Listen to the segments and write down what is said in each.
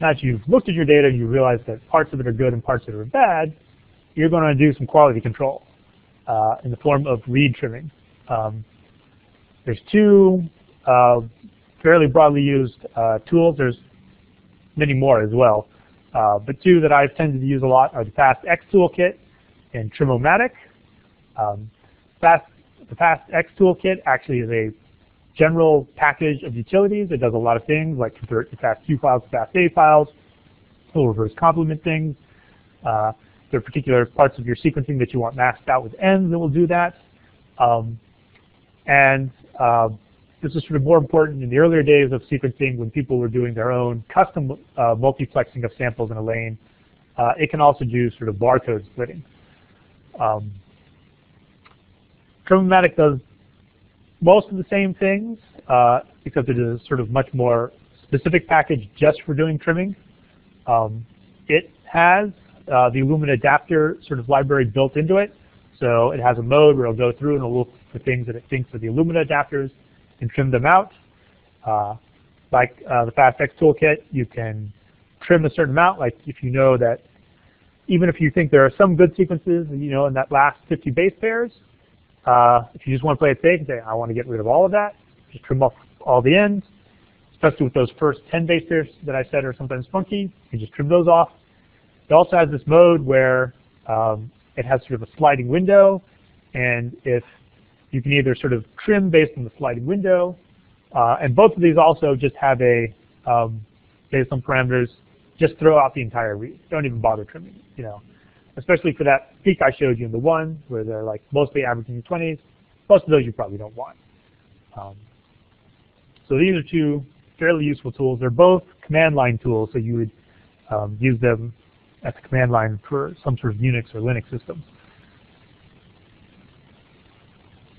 Now that you've looked at your data and you realize that parts of it are good and parts of it are bad, you're going to do some quality control uh, in the form of read trimming. Um, there's two uh, fairly broadly used uh, tools. There's many more as well. Uh, but two that I've tended to use a lot are the FastX toolkit and Trimmomatic. Um, Fast, the FastX toolkit actually is a general package of utilities. It does a lot of things like convert your FASTQ files to FASTA files. It will reverse complement things. Uh, there are particular parts of your sequencing that you want masked out with ends that will do that. Um, and uh, this is sort of more important in the earlier days of sequencing when people were doing their own custom uh, multiplexing of samples in a lane. Uh, it can also do sort of barcode splitting. Um, Trimmomatic does most of the same things uh, because it is sort of much more specific package just for doing trimming. Um, it has uh, the Illumina adapter sort of library built into it. So it has a mode where it'll go through and it'll look for things that it thinks are the Illumina adapters and trim them out. Uh, like uh, the FastX toolkit, you can trim a certain amount. Like if you know that even if you think there are some good sequences, you know, in that last 50 base pairs, uh, if you just want to play it safe and say, I want to get rid of all of that, just trim off all the ends, especially with those first 10 base pairs that I said are sometimes funky, you just trim those off. It also has this mode where um, it has sort of a sliding window, and if you can either sort of trim based on the sliding window, uh, and both of these also just have a, um, based on parameters, just throw out the entire read. Don't even bother trimming, you know. Especially for that peak I showed you in the one, where they're like mostly averaging the 20s. Most of those you probably don't want. Um, so these are two fairly useful tools. They're both command line tools, so you would um, use them at the command line for some sort of Unix or Linux systems.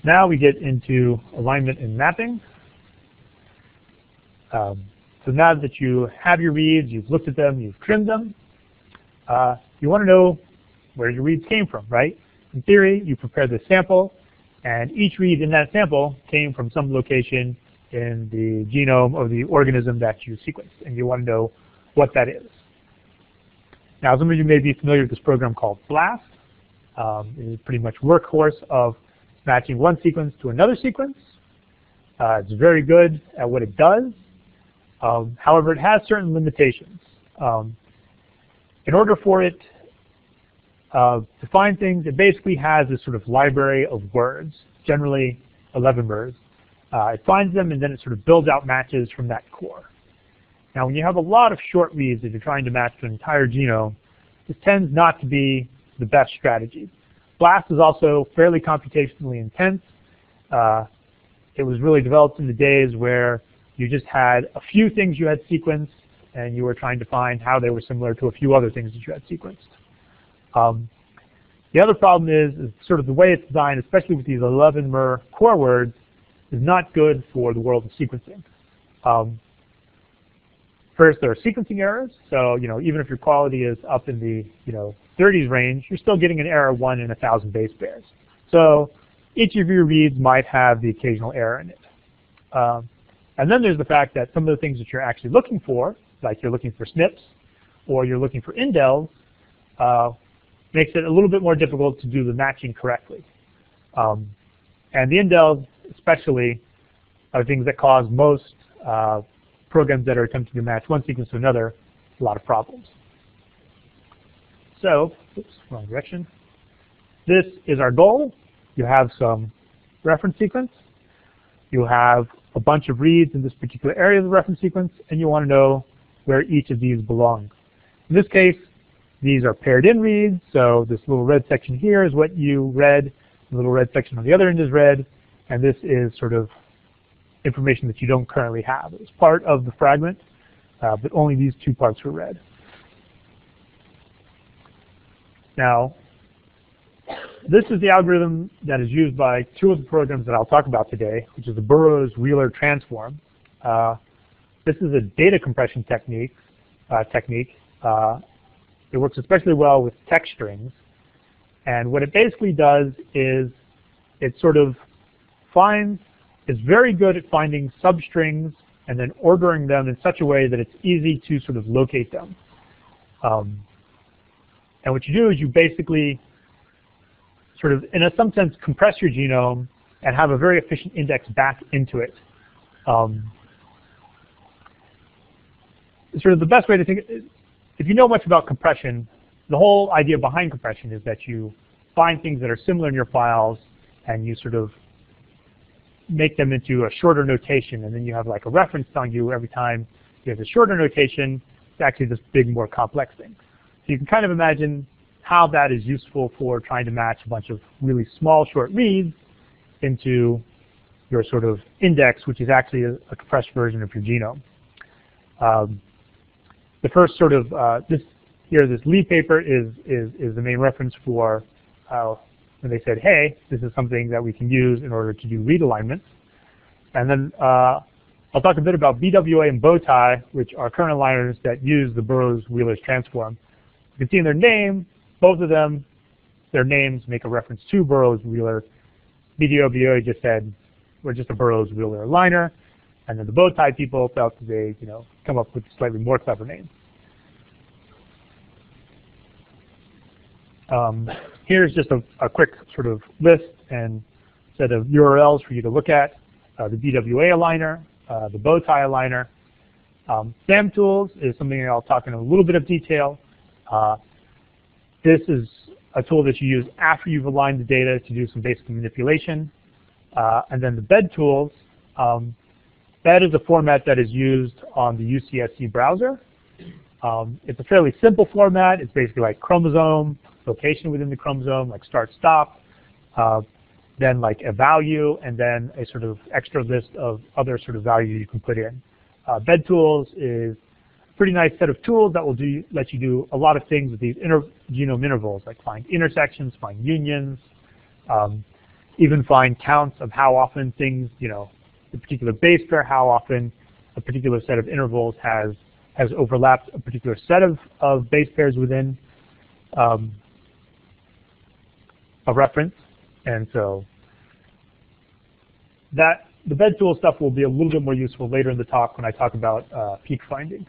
Now we get into alignment and mapping. Um, so now that you have your reads, you've looked at them, you've trimmed them, uh, you want to know where your reads came from, right? In theory, you prepare the sample, and each read in that sample came from some location in the genome of the organism that you sequenced, and you want to know what that is. Now, some of you may be familiar with this program called BLAST. Um, it is pretty much workhorse of matching one sequence to another sequence. Uh, it's very good at what it does. Um, however, it has certain limitations. Um, in order for it to find things, it basically has this sort of library of words, generally 11 words. Uh, it finds them and then it sort of builds out matches from that core. Now when you have a lot of short reads that you're trying to match to an entire genome, this tends not to be the best strategy. BLAST is also fairly computationally intense. Uh, it was really developed in the days where you just had a few things you had sequenced and you were trying to find how they were similar to a few other things that you had sequenced. Um, the other problem is, is sort of the way it's designed, especially with these 11 mer core words, is not good for the world of sequencing. Um, first, there are sequencing errors. So, you know, even if your quality is up in the, you know, 30s range, you're still getting an error 1 in a 1,000 base pairs. So each of your reads might have the occasional error in it. Um, and then there's the fact that some of the things that you're actually looking for, like you're looking for SNPs or you're looking for indels, uh, makes it a little bit more difficult to do the matching correctly. Um, and the indels especially are things that cause most uh, programs that are attempting to match one sequence to another a lot of problems. So, oops, wrong direction. This is our goal. You have some reference sequence. You have a bunch of reads in this particular area of the reference sequence, and you want to know where each of these belong. In this case, these are paired-end reads, so this little red section here is what you read, the little red section on the other end is read, and this is sort of information that you don't currently have. It's part of the fragment, uh, but only these two parts were read. Now, this is the algorithm that is used by two of the programs that I'll talk about today, which is the Burrows-Wheeler transform. Uh, this is a data compression technique. Uh, technique. Uh, it works especially well with text strings. And what it basically does is it sort of finds, is very good at finding substrings and then ordering them in such a way that it's easy to sort of locate them. Um, and what you do is you basically sort of, in a, some sense, compress your genome and have a very efficient index back into it. Um, sort of the best way to think, if you know much about compression, the whole idea behind compression is that you find things that are similar in your files and you sort of make them into a shorter notation and then you have like a reference telling you every time you have a shorter notation, it's actually this big, more complex thing. So you can kind of imagine how that is useful for trying to match a bunch of really small short reads into your sort of index, which is actually a, a compressed version of your genome. Um, the first sort of, uh, this here, this Li paper is, is, is the main reference for uh, when they said, hey, this is something that we can use in order to do read alignments. And then uh, I'll talk a bit about BWA and Bowtie, which are current aligners that use the Burrows-Wheeler's transform. You can see in their name, both of them, their names make a reference to Burrows-Wheeler. BWA just said, we're just a Burrows-Wheeler aligner. And then the Bowtie people felt that they, you know, come up with a slightly more clever name. Um, here's just a, a, quick sort of list and set of URLs for you to look at. Uh, the BWA aligner, uh, the Bowtie aligner. Um, SAM tools is something I'll talk in a little bit of detail. Uh, this is a tool that you use after you've aligned the data to do some basic manipulation. Uh, and then the BED tools, um, BED is a format that is used on the UCSC browser. Um, it's a fairly simple format. It's basically like chromosome, location within the chromosome, like start, stop, uh, then like a value, and then a sort of extra list of other sort of values you can put in. Uh, BED tools is a pretty nice set of tools that will do let you do a lot of things with these inter genome intervals, like find intersections, find unions, um, even find counts of how often things, you know, the particular base pair, how often a particular set of intervals has has overlapped a particular set of, of base pairs within. Um, a reference. And so that the bed tool stuff will be a little bit more useful later in the talk when I talk about uh, peak findings.